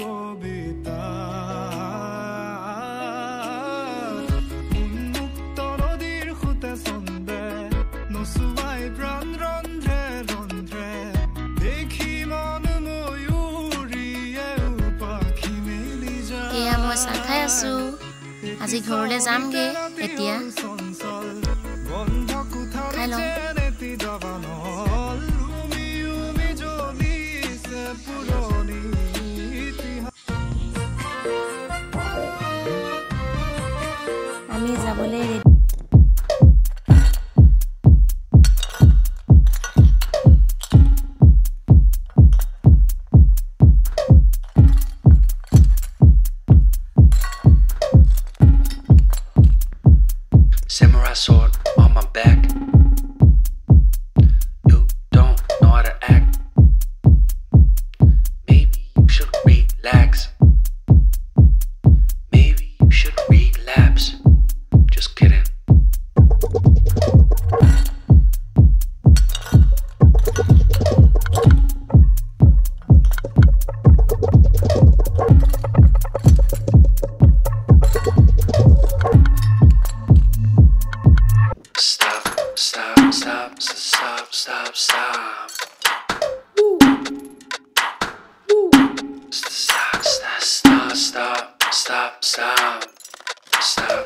কবিতা। উন্মুক্ত নদীৰ সূতে চন্দে নুচু বাই প্ৰাণ ৰন্ধে ৰন্ধে দেখি মন নৈৰিয়ে উপাই আছো। আজি ঘৰলৈ যামগে এতিয়া। খাই লওঁ। আমি যাবলৈ Samurai sword on my back.